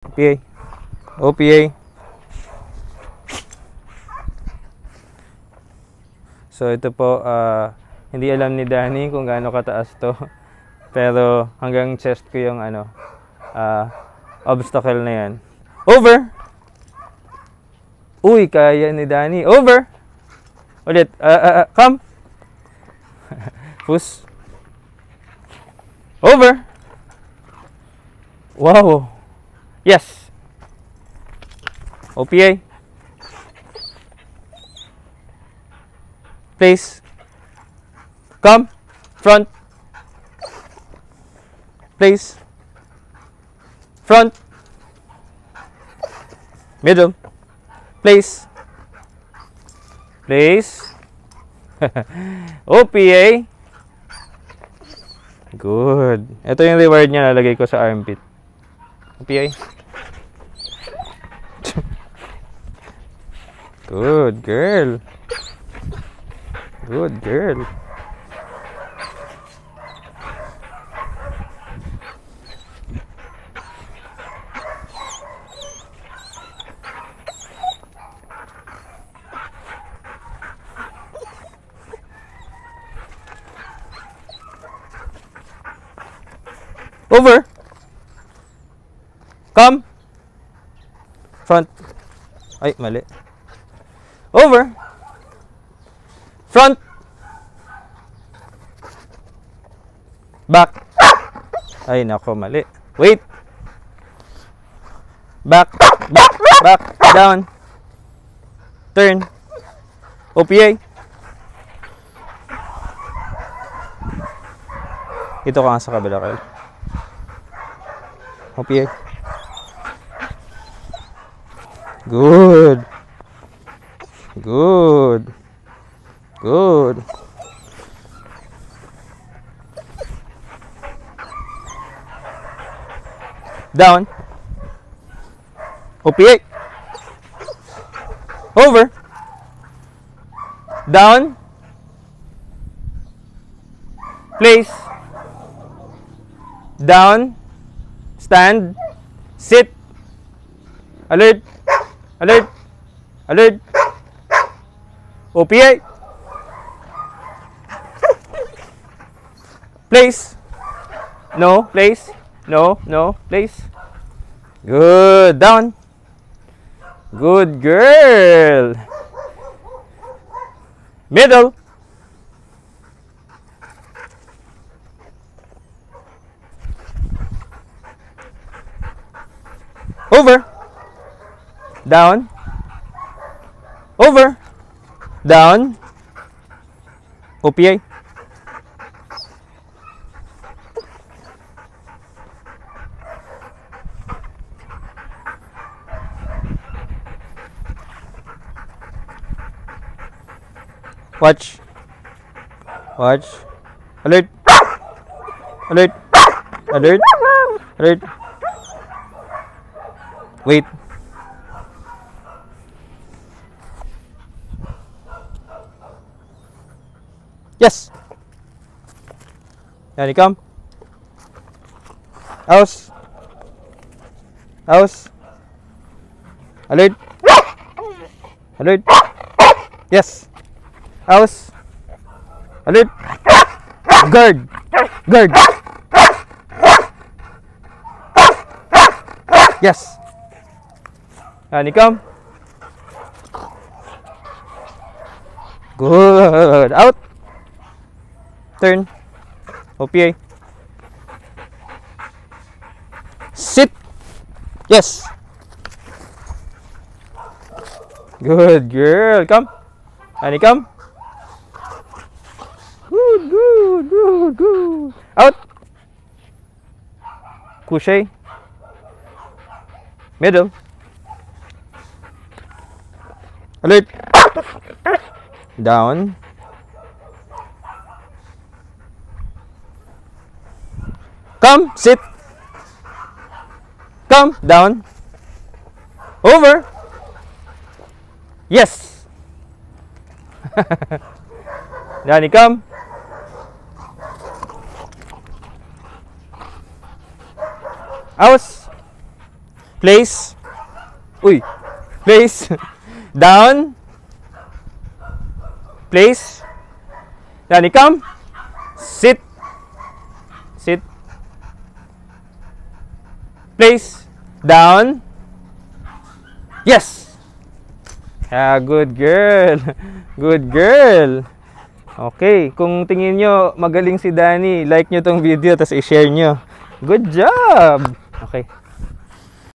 OPA. OPA. So ito po, ah, hindi alam ni Danny kung gaano kataas to. Pero hanggang chest ko yung ano, ah, obstacle na yan. Over! Uy, kaya ni Danny. Over! Ulit. Ah, ah, ah, come! Push. Over! Wow! Yes! OPA. Place. Come. Front. Place. Front. Middle. Place. Place. OPA. Good. Ito yung reward niya nalagay ko sa armpit. OPA. Good girl. Good girl. Over. Come. Front. Ay, mali. Over. Front. Back. Ay, nako, mali. Wait. Back. Back. Back. Down. Turn. OPA. Ito ka nga sa kabila, Kyle. OPA. Good. Good. Good. Down. OPA. Over. Down. Place. Down. Stand. Sit. Alert. Alert. Alert. OPA. Place. No. Place. No. No. Place. Good. Down. Good girl. Middle. Over. Down. Over. Down. OPA. Watch. Watch. Alert. Alert. Alert. Alert. Wait. Yes. Yan, come. House. House. Alert. Alert. Yes. House. Alert. Guard. Guard. Yes. Yan, come. Good. Out. Turn. OPA. Sit. Yes. Good girl. Come. Annie, come. Good, good, good, good. Out. Couche. Middle. Alert. Down. Come, sit. Come, down. Over. Yes. Danny, come. House. Place. Uy. Place. Down. Place. Danny, come. Sit. Place. Down. Yes. Ah, good girl. Good girl. Okay, kung tingin nyo magaling si Danny, like nyo tong video, tapos i-share nyo. Good job! Okay.